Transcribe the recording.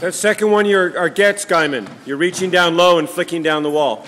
That second one you're, are gets, Guyman. You're reaching down low and flicking down the wall.